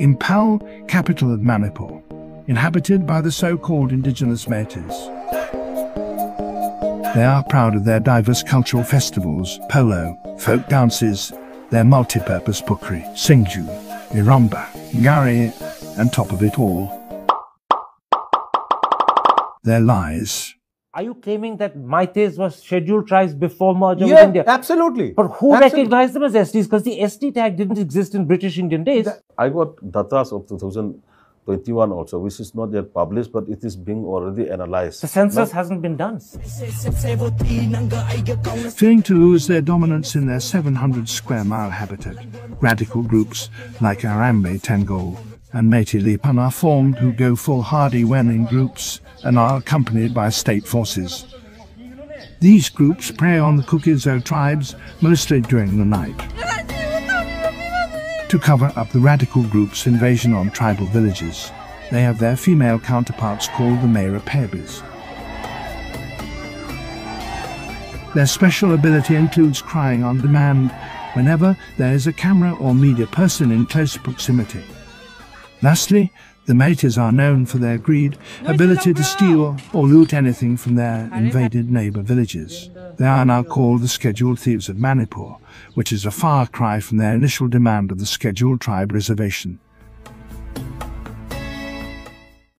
Imphal, capital of Manipur, inhabited by the so-called indigenous Meiteis. They are proud of their diverse cultural festivals, polo, folk dances, their multi-purpose pukri, singju, iramba, gari, and top of it all, their lies. Are you claiming that Meiteis was scheduled tribes before merger yeah, with India? absolutely. But who Absolutely. recognized them as STs? Because the ST tag didn't exist in British Indian days. I got datas of 2021 also, which is not yet published, but it is being already analyzed. the census hasn't been done. Fearing to lose their dominance in their 700 square mile habitat, radical groups like Arambai Tenggol and Meitei Leepun are formed who go foolhardy when in groups and are accompanied by state forces. These groups prey on the Kuki-Zo tribes mostly during the night to cover up the radical group's invasion on tribal villages. They have their female counterparts called the Meira Paibis. Their special ability includes crying on demand whenever there is a camera or media person in close proximity. Lastly, the Meiteis are known for their greed, ability to steal or loot anything from their invaded neighbor villages. They are now called the Scheduled Thieves of Manipur, which is a far cry from their initial demand of the Scheduled Tribe Reservation.